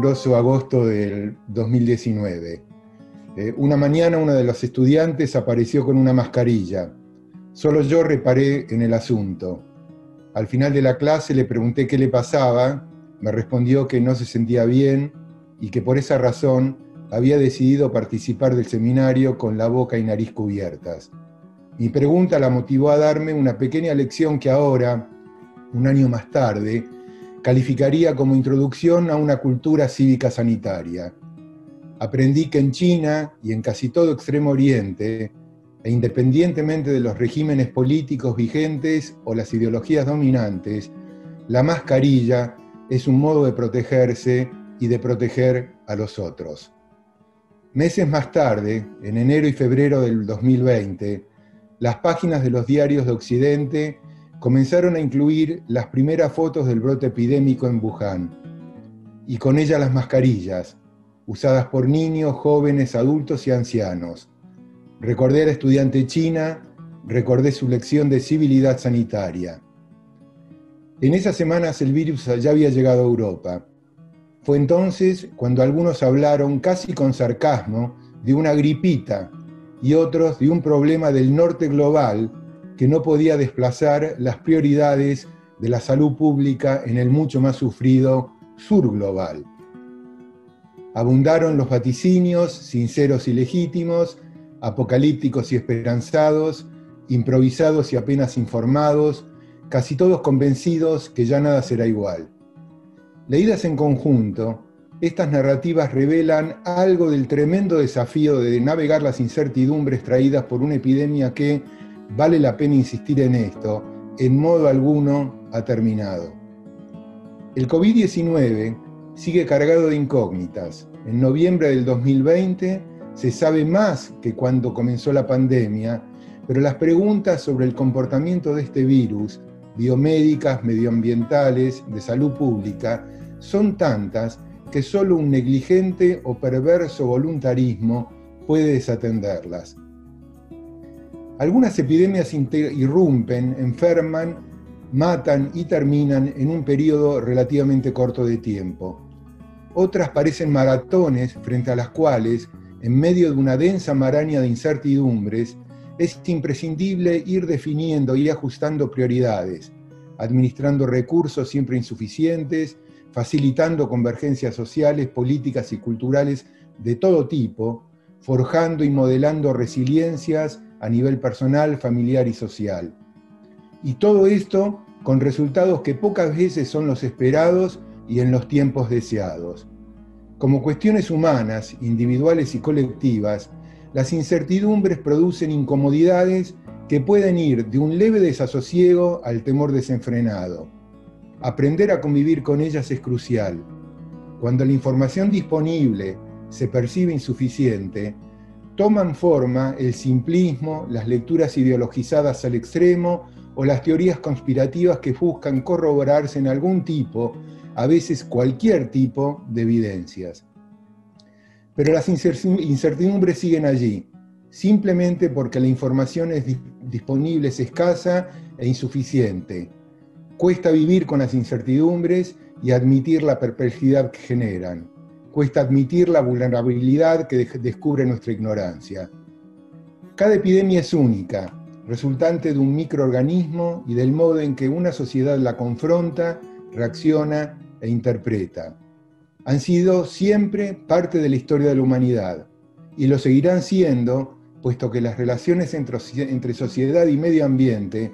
caluroso agosto del 2019. Eh, una mañana uno de los estudiantes apareció con una mascarilla. Solo yo reparé en el asunto. Al final de la clase le pregunté qué le pasaba, me respondió que no se sentía bien y que por esa razón había decidido participar del seminario con la boca y nariz cubiertas. Mi pregunta la motivó a darme una pequeña lección que ahora, un año más tarde, calificaría como introducción a una cultura cívica sanitaria. Aprendí que en China y en casi todo Extremo Oriente, e independientemente de los regímenes políticos vigentes o las ideologías dominantes, la mascarilla es un modo de protegerse y de proteger a los otros. Meses más tarde, en enero y febrero del 2020, las páginas de los diarios de Occidente comenzaron a incluir las primeras fotos del brote epidémico en Wuhan, y con ellas las mascarillas, usadas por niños, jóvenes, adultos y ancianos. Recordé a la estudiante china, recordé su lección de civilidad sanitaria. En esas semanas el virus ya había llegado a Europa. Fue entonces cuando algunos hablaron casi con sarcasmo de una gripita y otros de un problema del norte global que no podía desplazar las prioridades de la salud pública en el mucho más sufrido sur global. Abundaron los vaticinios, sinceros y legítimos, apocalípticos y esperanzados, improvisados y apenas informados, casi todos convencidos que ya nada será igual. Leídas en conjunto, estas narrativas revelan algo del tremendo desafío de navegar las incertidumbres traídas por una epidemia que, vale la pena insistir en esto, en modo alguno ha terminado. El COVID-19 sigue cargado de incógnitas. En noviembre del 2020 se sabe más que cuando comenzó la pandemia, pero las preguntas sobre el comportamiento de este virus, biomédicas, medioambientales, de salud pública, son tantas que solo un negligente o perverso voluntarismo puede desatenderlas. Algunas epidemias irrumpen, enferman, matan y terminan en un periodo relativamente corto de tiempo. Otras parecen maratones frente a las cuales, en medio de una densa maraña de incertidumbres, es imprescindible ir definiendo y ajustando prioridades, administrando recursos siempre insuficientes, facilitando convergencias sociales, políticas y culturales de todo tipo, forjando y modelando resiliencias a nivel personal, familiar y social. Y todo esto con resultados que pocas veces son los esperados y en los tiempos deseados. Como cuestiones humanas, individuales y colectivas, las incertidumbres producen incomodidades que pueden ir de un leve desasosiego al temor desenfrenado. Aprender a convivir con ellas es crucial. Cuando la información disponible se percibe insuficiente, toman forma el simplismo, las lecturas ideologizadas al extremo o las teorías conspirativas que buscan corroborarse en algún tipo, a veces cualquier tipo, de evidencias. Pero las incertidumbres siguen allí, simplemente porque la información es disponible es escasa e insuficiente. Cuesta vivir con las incertidumbres y admitir la perplejidad que generan. Cuesta admitir la vulnerabilidad que descubre nuestra ignorancia. Cada epidemia es única, resultante de un microorganismo y del modo en que una sociedad la confronta, reacciona e interpreta. Han sido siempre parte de la historia de la humanidad y lo seguirán siendo, puesto que las relaciones entre, entre sociedad y medio ambiente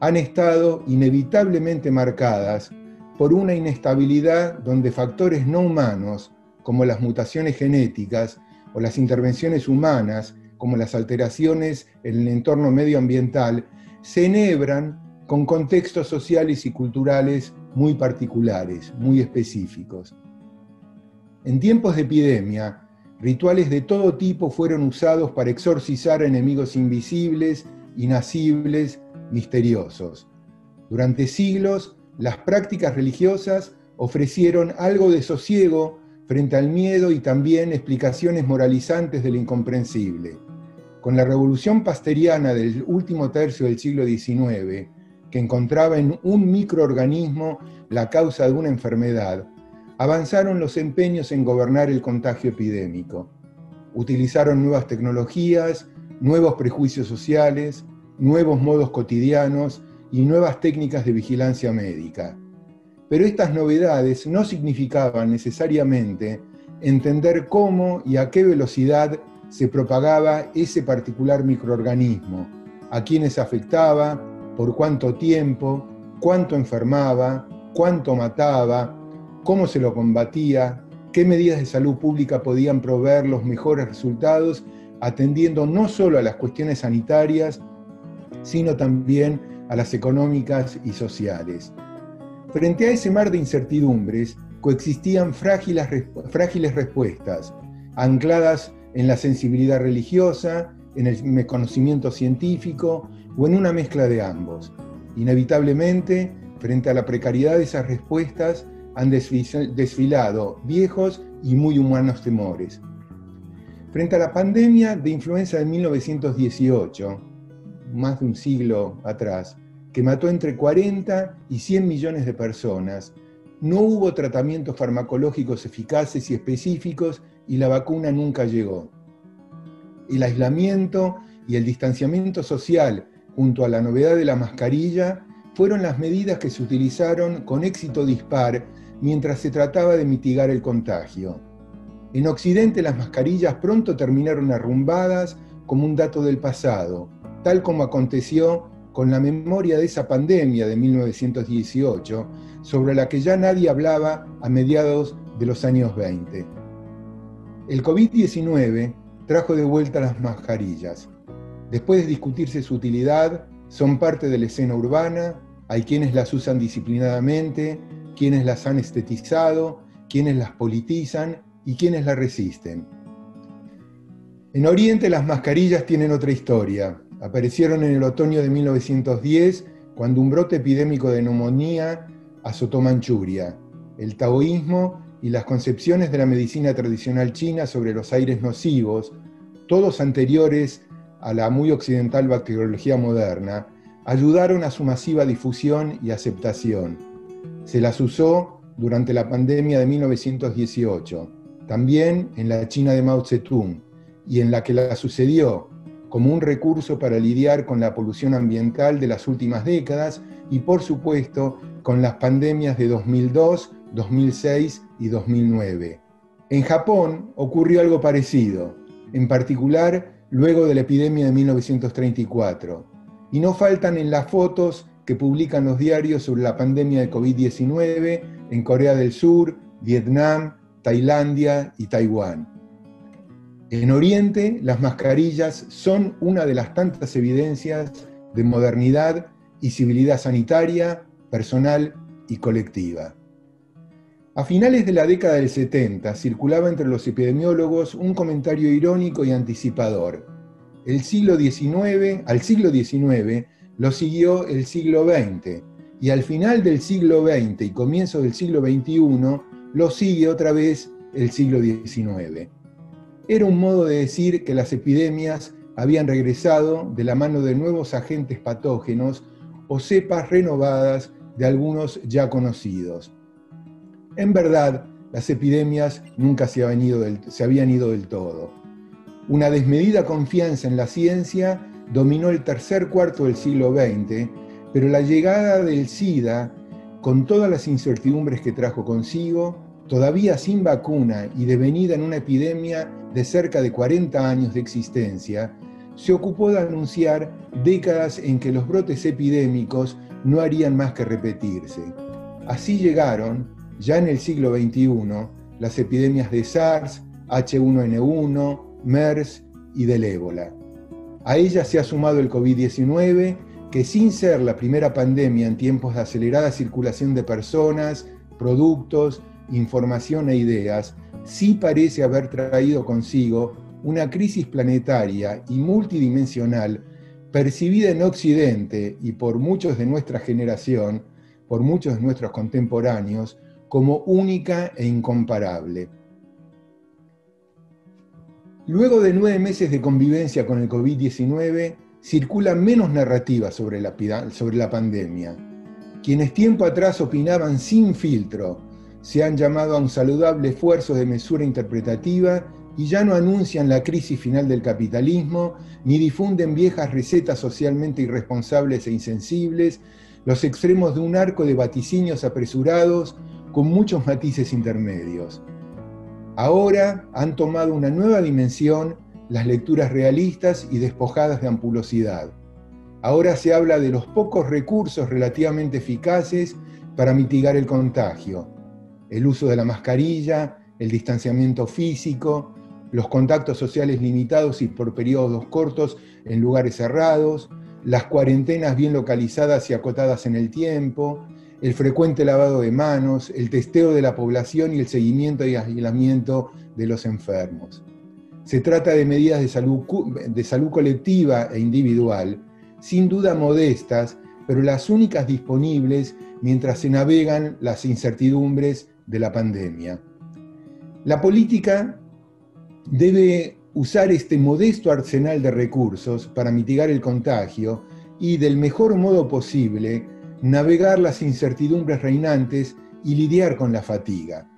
han estado inevitablemente marcadas por una inestabilidad donde factores no humanos como las mutaciones genéticas o las intervenciones humanas, como las alteraciones en el entorno medioambiental, se enhebran con contextos sociales y culturales muy particulares, muy específicos. En tiempos de epidemia, rituales de todo tipo fueron usados para exorcizar enemigos invisibles, inasibles, misteriosos. Durante siglos, las prácticas religiosas ofrecieron algo de sosiego frente al miedo y también explicaciones moralizantes de lo incomprensible. Con la revolución pasteriana del último tercio del siglo XIX, que encontraba en un microorganismo la causa de una enfermedad, avanzaron los empeños en gobernar el contagio epidémico. Utilizaron nuevas tecnologías, nuevos prejuicios sociales, nuevos modos cotidianos y nuevas técnicas de vigilancia médica. Pero estas novedades no significaban necesariamente entender cómo y a qué velocidad se propagaba ese particular microorganismo, a quiénes afectaba, por cuánto tiempo, cuánto enfermaba, cuánto mataba, cómo se lo combatía, qué medidas de salud pública podían proveer los mejores resultados, atendiendo no solo a las cuestiones sanitarias, sino también a las económicas y sociales. Frente a ese mar de incertidumbres, coexistían frágiles, frágiles respuestas, ancladas en la sensibilidad religiosa, en el conocimiento científico o en una mezcla de ambos. Inevitablemente, frente a la precariedad de esas respuestas, han desfilado viejos y muy humanos temores. Frente a la pandemia de influenza de 1918, más de un siglo atrás, que mató entre 40 y 100 millones de personas, no hubo tratamientos farmacológicos eficaces y específicos y la vacuna nunca llegó. El aislamiento y el distanciamiento social junto a la novedad de la mascarilla fueron las medidas que se utilizaron con éxito dispar mientras se trataba de mitigar el contagio. En Occidente las mascarillas pronto terminaron arrumbadas como un dato del pasado, tal como aconteció con la memoria de esa pandemia de 1918, sobre la que ya nadie hablaba a mediados de los años 20. El COVID-19 trajo de vuelta las mascarillas. Después de discutirse su utilidad, son parte de la escena urbana, hay quienes las usan disciplinadamente, quienes las han estetizado, quienes las politizan y quienes las resisten. En Oriente las mascarillas tienen otra historia. Aparecieron en el otoño de 1910 cuando un brote epidémico de neumonía azotó Manchuria. El taoísmo y las concepciones de la medicina tradicional china sobre los aires nocivos, todos anteriores a la muy occidental bacteriología moderna, ayudaron a su masiva difusión y aceptación. Se las usó durante la pandemia de 1918, también en la China de Mao Zedong, y en la que la sucedió como un recurso para lidiar con la polución ambiental de las últimas décadas y por supuesto con las pandemias de 2002, 2006 y 2009. En Japón ocurrió algo parecido, en particular luego de la epidemia de 1934 y no faltan en las fotos que publican los diarios sobre la pandemia de COVID-19 en Corea del Sur, Vietnam, Tailandia y Taiwán. En Oriente, las mascarillas son una de las tantas evidencias de modernidad y civilidad sanitaria, personal y colectiva. A finales de la década del 70 circulaba entre los epidemiólogos un comentario irónico y anticipador el siglo XIX, al siglo XIX lo siguió el siglo XX y al final del siglo XX y comienzo del siglo XXI lo sigue otra vez el siglo XIX. Era un modo de decir que las epidemias habían regresado de la mano de nuevos agentes patógenos o cepas renovadas de algunos ya conocidos. En verdad, las epidemias nunca se habían ido del, se habían ido del todo. Una desmedida confianza en la ciencia dominó el tercer cuarto del siglo XX, pero la llegada del SIDA, con todas las incertidumbres que trajo consigo, todavía sin vacuna y devenida en una epidemia de cerca de 40 años de existencia, se ocupó de anunciar décadas en que los brotes epidémicos no harían más que repetirse. Así llegaron, ya en el siglo XXI, las epidemias de SARS, H1N1, MERS y del ébola. A ella se ha sumado el COVID-19, que sin ser la primera pandemia en tiempos de acelerada circulación de personas, productos, información e ideas, sí parece haber traído consigo una crisis planetaria y multidimensional percibida en Occidente y por muchos de nuestra generación, por muchos de nuestros contemporáneos, como única e incomparable. Luego de nueve meses de convivencia con el COVID-19, circula menos narrativa sobre la, sobre la pandemia. Quienes tiempo atrás opinaban sin filtro, se han llamado a un saludable esfuerzo de mesura interpretativa y ya no anuncian la crisis final del capitalismo, ni difunden viejas recetas socialmente irresponsables e insensibles, los extremos de un arco de vaticinios apresurados con muchos matices intermedios. Ahora han tomado una nueva dimensión las lecturas realistas y despojadas de ampulosidad. Ahora se habla de los pocos recursos relativamente eficaces para mitigar el contagio. El uso de la mascarilla, el distanciamiento físico, los contactos sociales limitados y por periodos cortos en lugares cerrados, las cuarentenas bien localizadas y acotadas en el tiempo, el frecuente lavado de manos, el testeo de la población y el seguimiento y aislamiento de los enfermos. Se trata de medidas de salud, de salud colectiva e individual, sin duda modestas, pero las únicas disponibles mientras se navegan las incertidumbres de la pandemia. La política debe usar este modesto arsenal de recursos para mitigar el contagio y, del mejor modo posible, navegar las incertidumbres reinantes y lidiar con la fatiga.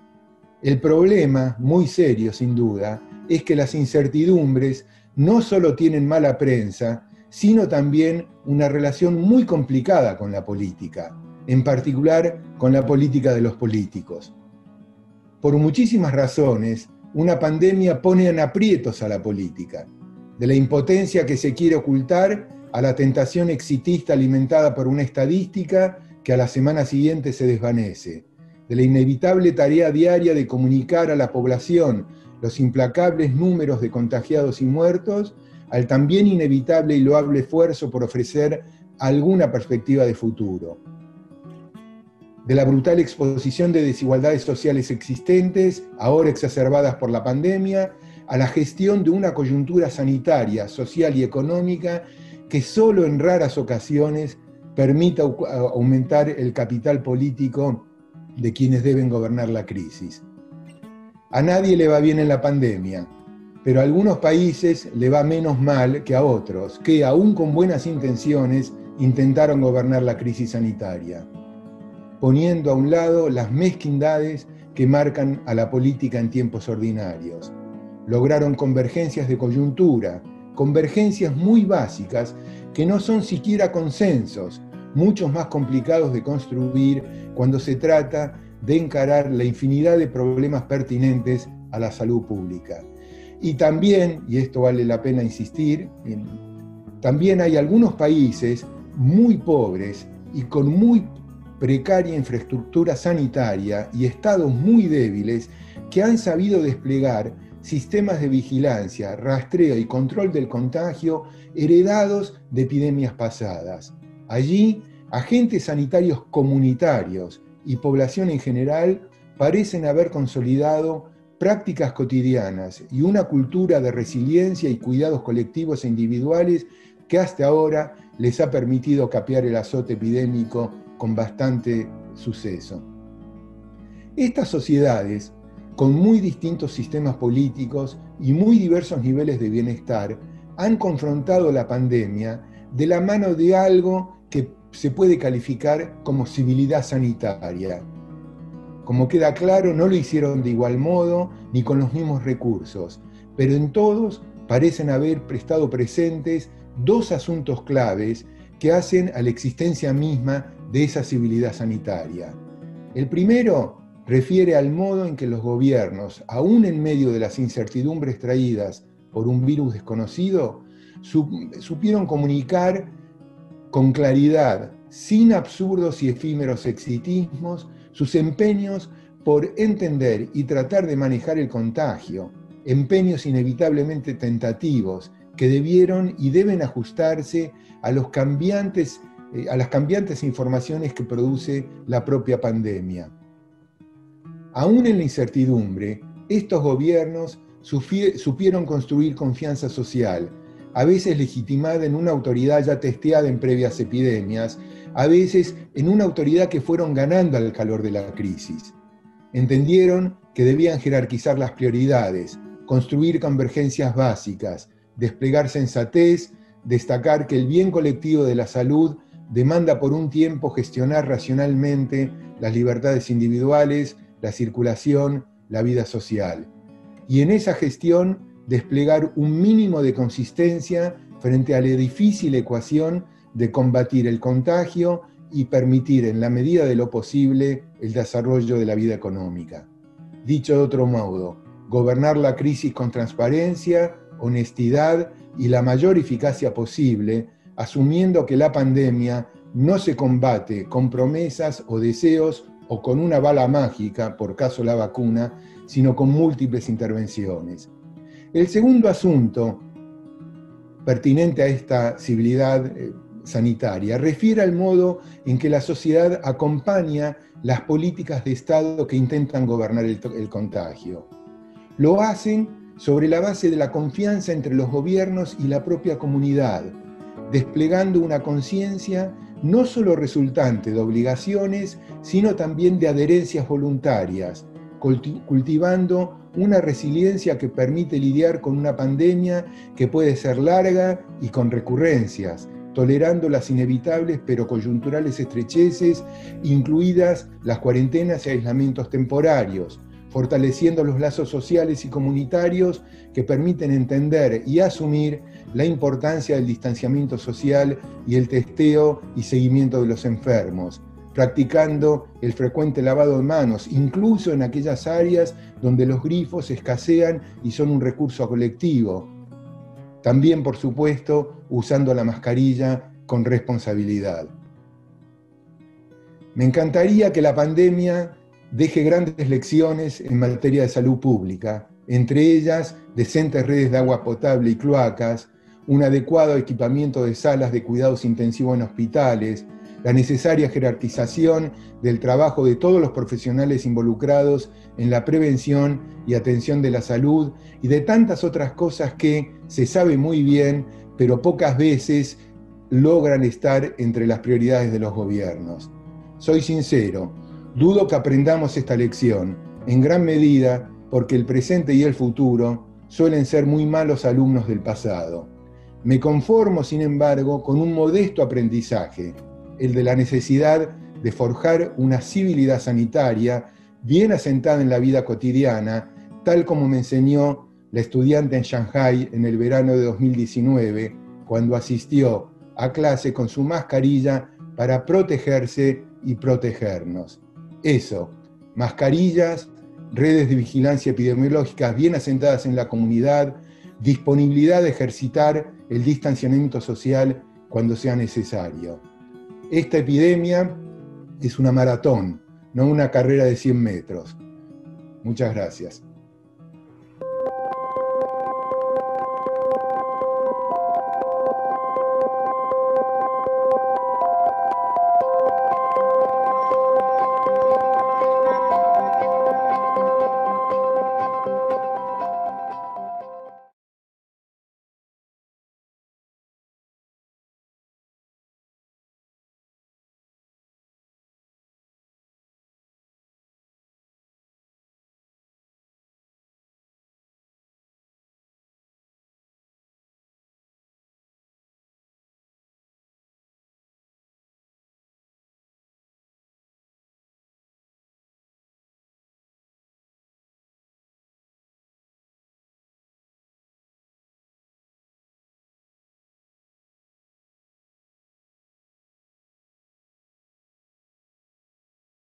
El problema, muy serio sin duda, es que las incertidumbres no solo tienen mala prensa, sino también una relación muy complicada con la política, en particular con la política de los políticos. Por muchísimas razones, una pandemia pone en aprietos a la política, de la impotencia que se quiere ocultar a la tentación exitista alimentada por una estadística que a la semana siguiente se desvanece, de la inevitable tarea diaria de comunicar a la población los implacables números de contagiados y muertos, al también inevitable y loable esfuerzo por ofrecer alguna perspectiva de futuro. De la brutal exposición de desigualdades sociales existentes, ahora exacerbadas por la pandemia, a la gestión de una coyuntura sanitaria, social y económica que solo en raras ocasiones permita aumentar el capital político de quienes deben gobernar la crisis. A nadie le va bien en la pandemia, pero a algunos países le va menos mal que a otros, que aún con buenas intenciones intentaron gobernar la crisis sanitaria, poniendo a un lado las mezquindades que marcan a la política en tiempos ordinarios. Lograron convergencias de coyuntura, convergencias muy básicas que no son siquiera consensos, muchos más complicados de construir cuando se trata de encarar la infinidad de problemas pertinentes a la salud pública. Y también, y esto vale la pena insistir, también hay algunos países muy pobres y con muy precaria infraestructura sanitaria y estados muy débiles que han sabido desplegar sistemas de vigilancia, rastreo y control del contagio heredados de epidemias pasadas. Allí, agentes sanitarios comunitarios y población en general parecen haber consolidado prácticas cotidianas y una cultura de resiliencia y cuidados colectivos e individuales que hasta ahora les ha permitido capear el azote epidémico con bastante suceso. Estas sociedades con muy distintos sistemas políticos y muy diversos niveles de bienestar, han confrontado la pandemia de la mano de algo que se puede calificar como civilidad sanitaria. Como queda claro, no lo hicieron de igual modo ni con los mismos recursos, pero en todos parecen haber prestado presentes dos asuntos claves que hacen a la existencia misma de esa civilidad sanitaria. El primero refiere al modo en que los gobiernos, aún en medio de las incertidumbres traídas por un virus desconocido, supieron comunicar con claridad, sin absurdos y efímeros exitismos, sus empeños por entender y tratar de manejar el contagio, empeños inevitablemente tentativos que debieron y deben ajustarse a, los cambiantes, eh, a las cambiantes informaciones que produce la propia pandemia. Aún en la incertidumbre, estos gobiernos supieron construir confianza social, a veces legitimada en una autoridad ya testeada en previas epidemias, a veces en una autoridad que fueron ganando al calor de la crisis. Entendieron que debían jerarquizar las prioridades, construir convergencias básicas, desplegar sensatez, destacar que el bien colectivo de la salud demanda por un tiempo gestionar racionalmente las libertades individuales, la circulación, la vida social. Y en esa gestión desplegar un mínimo de consistencia frente a la difícil ecuación de combatir el contagio y permitir en la medida de lo posible el desarrollo de la vida económica. Dicho de otro modo, gobernar la crisis con transparencia, honestidad y la mayor eficacia posible, asumiendo que la pandemia no se combate con promesas o deseos o con una bala mágica, por caso la vacuna, sino con múltiples intervenciones. El segundo asunto pertinente a esta civilidad eh, sanitaria refiere al modo en que la sociedad acompaña las políticas de Estado que intentan gobernar el, el contagio. Lo hacen sobre la base de la confianza entre los gobiernos y la propia comunidad, desplegando una conciencia no solo resultante de obligaciones, sino también de adherencias voluntarias, cultivando una resiliencia que permite lidiar con una pandemia que puede ser larga y con recurrencias, tolerando las inevitables pero coyunturales estrecheces, incluidas las cuarentenas y aislamientos temporarios, fortaleciendo los lazos sociales y comunitarios que permiten entender y asumir la importancia del distanciamiento social y el testeo y seguimiento de los enfermos, practicando el frecuente lavado de manos, incluso en aquellas áreas donde los grifos escasean y son un recurso colectivo. También, por supuesto, usando la mascarilla con responsabilidad. Me encantaría que la pandemia deje grandes lecciones en materia de salud pública, entre ellas decentes redes de agua potable y cloacas, un adecuado equipamiento de salas de cuidados intensivos en hospitales, la necesaria jerarquización del trabajo de todos los profesionales involucrados en la prevención y atención de la salud y de tantas otras cosas que se sabe muy bien, pero pocas veces logran estar entre las prioridades de los gobiernos. Soy sincero, dudo que aprendamos esta lección, en gran medida porque el presente y el futuro suelen ser muy malos alumnos del pasado. Me conformo, sin embargo, con un modesto aprendizaje, el de la necesidad de forjar una civilidad sanitaria bien asentada en la vida cotidiana, tal como me enseñó la estudiante en Shanghai en el verano de 2019, cuando asistió a clase con su mascarilla para protegerse y protegernos. Eso, mascarillas, redes de vigilancia epidemiológica bien asentadas en la comunidad, disponibilidad de ejercitar el distanciamiento social cuando sea necesario. Esta epidemia es una maratón, no una carrera de 100 metros. Muchas gracias.